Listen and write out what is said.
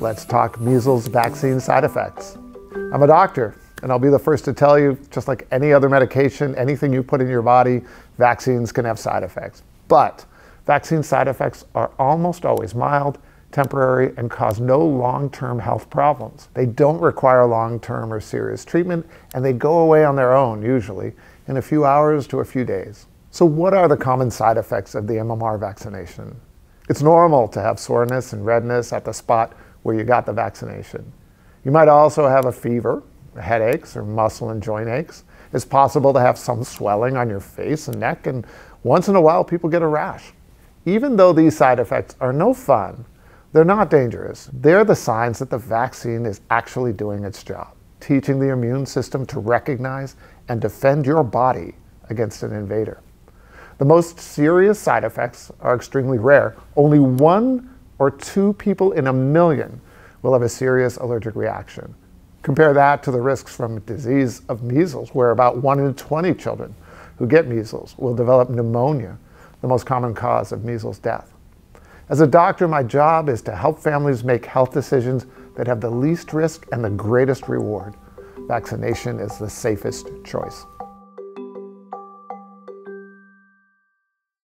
let's talk measles vaccine side effects. I'm a doctor, and I'll be the first to tell you, just like any other medication, anything you put in your body, vaccines can have side effects. But vaccine side effects are almost always mild, temporary, and cause no long-term health problems. They don't require long-term or serious treatment, and they go away on their own, usually, in a few hours to a few days. So what are the common side effects of the MMR vaccination? It's normal to have soreness and redness at the spot where you got the vaccination. You might also have a fever, headaches, or muscle and joint aches. It's possible to have some swelling on your face and neck, and once in a while people get a rash. Even though these side effects are no fun, they're not dangerous. They're the signs that the vaccine is actually doing its job, teaching the immune system to recognize and defend your body against an invader. The most serious side effects are extremely rare. Only one or two people in a million will have a serious allergic reaction. Compare that to the risks from disease of measles, where about 1 in 20 children who get measles will develop pneumonia, the most common cause of measles death. As a doctor, my job is to help families make health decisions that have the least risk and the greatest reward. Vaccination is the safest choice.